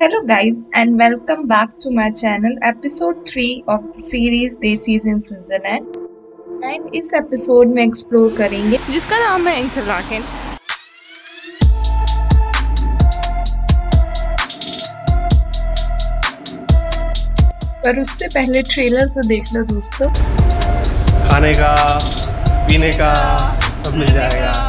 Hello guys and welcome back to my channel episode 3 of the series Desis in Switzerland and इस episode में explore करेंगे जिसका नाम है इंटरलाकेन पर उससे पहले ट्रेलर तो देख लो दोस्तों खाने का पीने का सब मिल जाएगा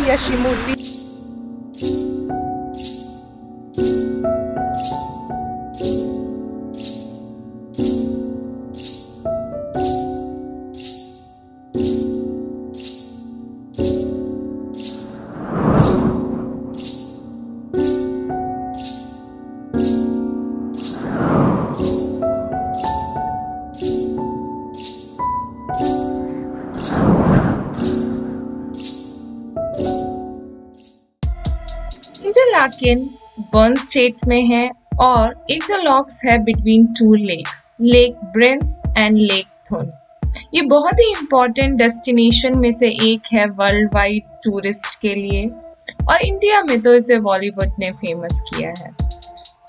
तो ये इंटरलाकेन बर्न स्टेट में है और इंटरलॉक्स है between two lakes Lake Brienz and Lake Thun ये बहुत ही इम्पोर्टेंट डेस्टिनेशन में से एक है वर्ल्ड वाइड टूरिस्ट के लिए और इंडिया में तो इसे बॉलीवुड ने फ़ेमस किया है।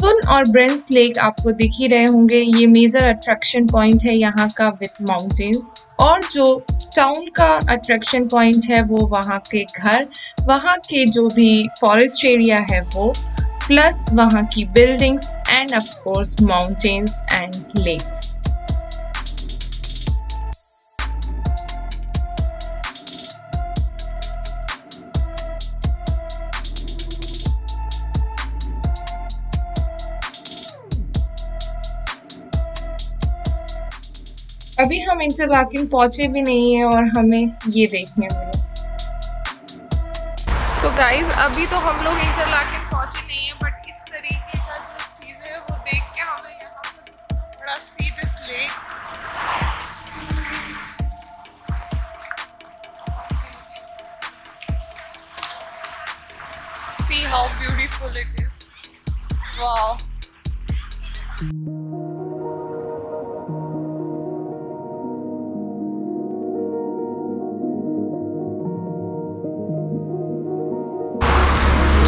थुन और ब्रेंस लेक आपको दिख ही रहे होंगे। ये मेजर अट्रैक्शन पॉइंट है यहाँ का विथ माउंटेन्स और जो टाउन का अट्रैक्शन पॉइंट है वो वहाँ के घर, वहाँ के जो भी फॉरेस्ट एरिया है वो प्लस वहाँ की buildings and of course mountains and lakes अभी हम इंटरलाकिन पहुँचे भी नहीं है और हमें ये देखने मिला। तो गाइज़ अभी तो हम लोग इंटरलाकेन पहुँचे नहीं है बट इस तरीके का जो चीज़ है, वो देख के हमें यहाँ पर बड़ा see this lake see how beautiful it is. Wow.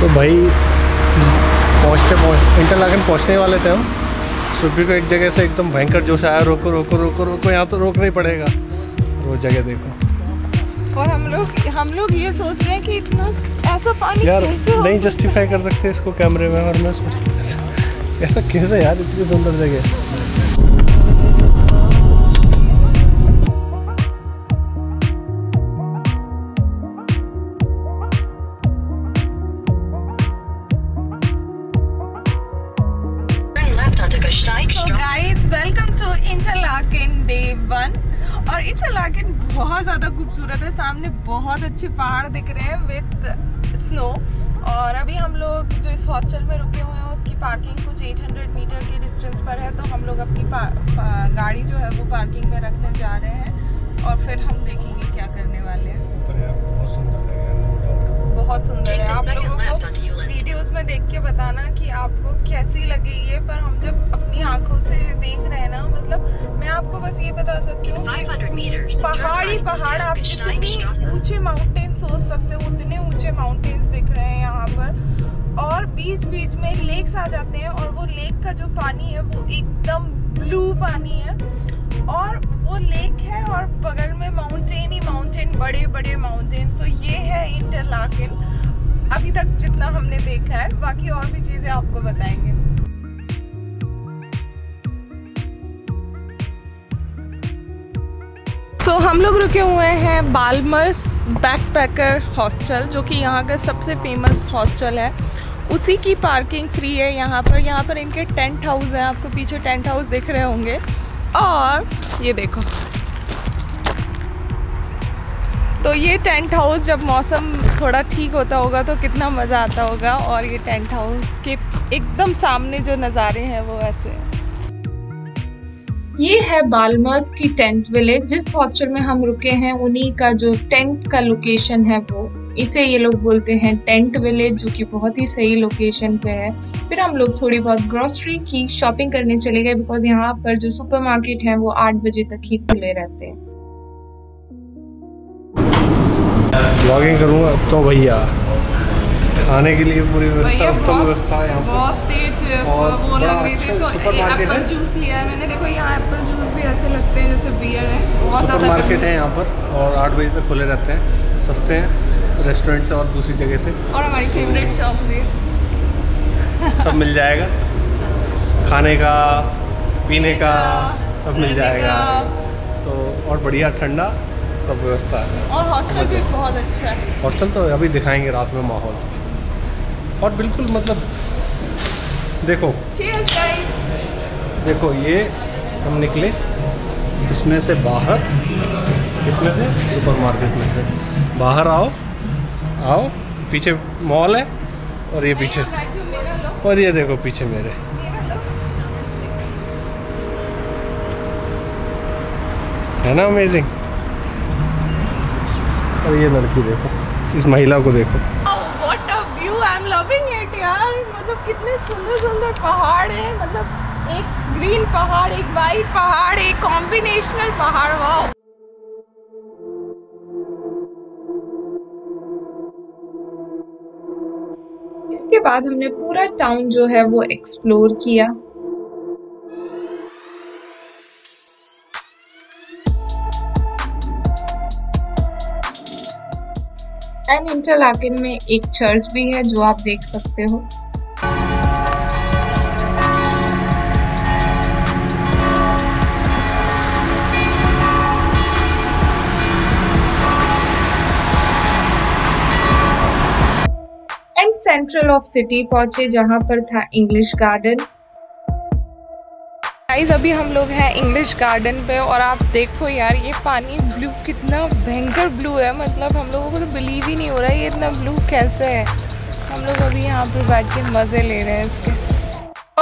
तो भाई पहुँचते पहुँच इंटरलागन पहुँचने वाले थे हम। सुबह को एक जगह से एकदम भयंकर जोश आया रोको रोको रोको रोको यहाँ तो रोकना ही पड़ेगा। वो जगह देखो। और हम लोग हम लोग ये सोच रहे हैं कि इतना ऐसा पानी यार कैसे नहीं जस्टिफाई कर सकते इसको कैमरे में और मैं सोच हूँ, ऐसा कैसे यार इतनी सुंदर जगह? Gesteigstraße. Guys welcome to Interlaken day one और इंटरलाकेन बहुत ज़्यादा खूबसूरत है। सामने बहुत अच्छे पहाड़ दिख रहे हैं विद स्नो और अभी हम लोग जो इस हॉस्टल में रुके हुए हैं उसकी पार्किंग कुछ 800 मीटर के डिस्टेंस पर है। तो हम लोग अपनी गाड़ी जो है वो पार्किंग में रखने जा रहे हैं। और फिर हम देखेंगे क्या करने वाले हैं। बहुत सुंदर बहुत सुंदर है। आप लोगों को वीडियोस में देख के बताना कि आपको कैसी लगी ये पर हम जब अपनी आँखों से देख रहे हैं ना मतलब मैं आपको बस ये बता सकती हूँ कि 500 पहाड़ी पहाड़ आप कितनी जितनी माउंटेन्स ऊँचे माउंटेन सोच इंटरलाकिन अभी तक जितना हमने देखा है बाकी और भी चीज़ें आपको बताएँगे। सो so, हम लोग रुके हुए हैं बालमर्स बैकपैकर हॉस्टल जो कि यहाँ का सबसे फ़ेमस हॉस्टल है। उसी की पार्किंग फ्री है यहाँ पर। यहाँ पर इनके टेंट हाउस हैं। आपको पीछे टेंट हाउस दिख रहे होंगे। और ये देखो। तो ये टेंट हाउस जब मौसम थोड़ा ठीक होता होगा तो कितना मज़ा आता होगा और ये टेंट हाउस के एकदम सामने जो नज़ारे हैं वो ऐसे ये है बालमर्स की टेंट विलेज। जिस हॉस्टल में हम रुके हैं, उन्हीं का जो टेंट का लोकेशन है वो, इसे ये लोग बोलते हैं टेंट विलेज, जो कि बहुत ही सही लोकेशन पे है। फिर हम लोग थोड़ी बहुत ग्रोसरी की शॉपिंग करने चले गए बिकॉज़ यहाँ पर जो सुपरमार्केट है, वो आठ बजे तक ही खुले रहते हैं। ब्लॉगिंग करूँगा तो भैया खाने के लिए पूरी व्यवस्था उत्तम व्यवस्था है यहाँ पर। बहुत तेज वो लग रही थी अच्छा तो एप्पल जूस लिया है मैंने। देखो यहाँ एप्पल जूस भी ऐसे लगते हैं जैसे बियर है बहुत सुपर मार्केट है यहाँ पर और आठ बजे तक खुले रहते हैं सस्ते हैं रेस्टोरेंट से और दूसरी जगह से। और हमारी फेवरेट शॉप भी। सब मिल जाएगा। खाने का पीने का सब मिल जाएगा। तो और बढ़िया ठंडा। सब व्यवस्था है। और हॉस्टल भी बहुत अच्छा है। हॉस्टल तो अभी दिखाएँगे रात में माहौल। और बिल्कुल मतलब देखो। गाइस देखो ये हम निकले इसमें से बाहर इसमें से सुपरमार्केट में से। बाहर आओ आओ पीछे मॉल है और ये पीछे। और ये देखो पीछे मेरे। है ना अमेजिंग और ये लड़की देखो इस महिला को देखो। What a view I am loving it यार। मतलब कितने सुंदर सुंदर पहाड़ है मतलब एक ग्रीन पहाड़ एक वाइट पहाड़ एक कॉम्बिनेशनल पहाड़ वाओ इसके बाद हमने पूरा टाउन जो है वो एक्सप्लोर किया। एंड इंटरलाकिन में एक चर्च भी है जो आप देख सकते हो। सेंट्रल ऑफ़ सिटी पहुँचे जहाँ पर था इंग्लिश गार्डन। गाइस अभी हम लोग हैं इंग्लिश गार्डन पे और आप देखो यार, ये पानी ब्लू कितना भयंकर ब्लू है। मतलब हम लोगों को तो बिलीव ही नहीं हो रहा है ये इतना ब्लू कैसे है। हम लोग अभी यहाँ पर बैठ के मज़े ले रहे हैं इसके।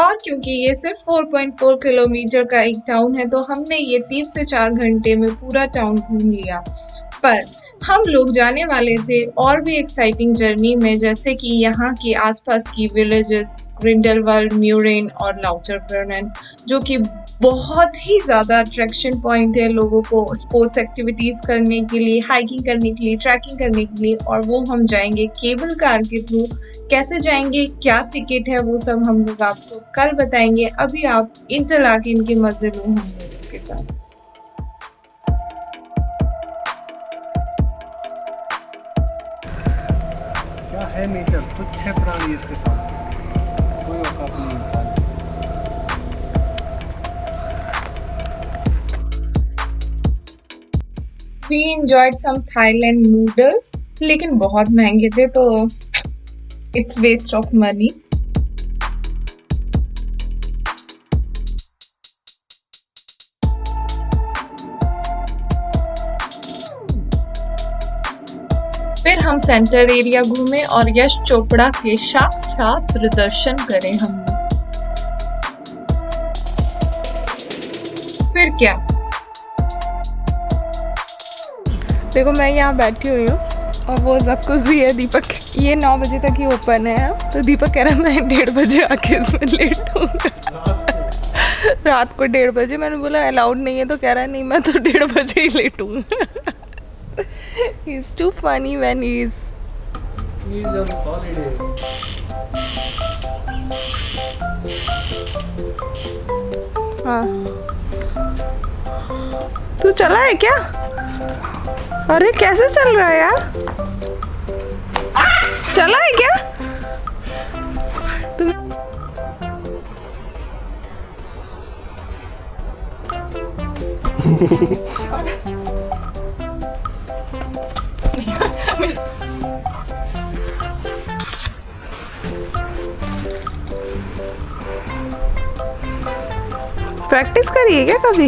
और क्योंकि ये सिर्फ़ 4.4 किलोमीटर का एक टाउन है तो हमने ये तीन से चार घंटे में पूरा टाउन घूम लिया। पर हम लोग जाने वाले थे और भी एक्साइटिंग जर्नी में, जैसे कि यहाँ के आसपास की विलेजेस ग्रिंडलवाल्ड म्यूरेन और लाउचर जो कि बहुत ही ज़्यादा अट्रैक्शन पॉइंट है लोगों को स्पोर्ट्स एक्टिविटीज़ करने के लिए हाइकिंग करने के लिए ट्रैकिंग करने के लिए, और वो हम जाएँगे केबल कार के थ्रू कैसे जाएँगे, क्या टिकट है, वो सब हम लोग आपको कल बताएँगे. अभी आप इंटरलाकिन के मज़े लो हम लोगों के साथ. है नेचर कुछ है प्राणी इसके साथ? कोई औकात नहीं इंसान we enjoyed some Thailand noodles, लेकिन बहुत महँगे थे तो it's waste of money centre area घूमे और यश चोपड़ा के साक्षात दर्शन करें हमने फिर क्या? देखो, मैं यहाँ बैठी हुई हूँ और वो सब कुछ भी है दीपक। ये नौ बजे तक ही ओपन है। तो दीपक कह रहा मैं डेढ़ बजे आके इसमें लेट हूँ रात को डेढ़ बजे मैंने बोला अलाउड नहीं है। तो कह रहा है, नहीं, मैं तो डेढ़ बजे ही लेट हूँ is too funny when He's on holiday. हाँ। तू चला है क्या? अरे कैसे चल रहा है यार? चला है क्या? तुम प्रैक्टिस करी है क्या कभी?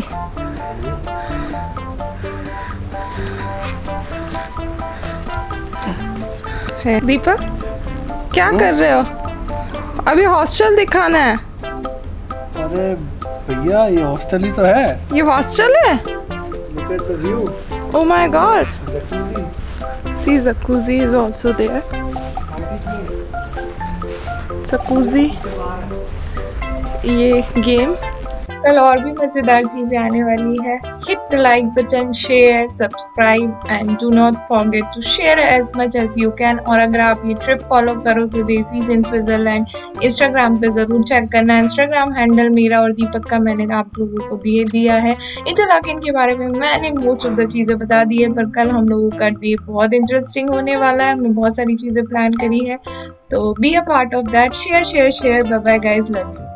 दीपक क्या कर रहे हो? अभी हॉस्टल दिखाना है। अरे भैया ये हॉस्टल ही तो है। ये हॉस्टल है? ओ my god see jacuzzi is also there jacuzzi ये गेम कल और भी मज़ेदार चीज़ें आने वाली है। Hit the like button share subscribe and do not forget to share as much as you can और अगर आप ये ट्रिप फॉलो करो तो देसीज इन स्विट्जरलैंड इंस्टाग्राम पे ज़रूर चेक करना। इंस्टाग्राम हैंडल मेरा और दीपक का मैंने आप लोगों को दिए दिया है। इंटरलॉकिन के बारे में मैंने मोस्ट ऑफ़ द चीज़ें बता दी है, पर कल हम लोगों का डे बहुत इंटरेस्टिंग होने वाला है। हमने बहुत सारी चीज़ें प्लान करी है। तो be a part of that share share share bye guys love you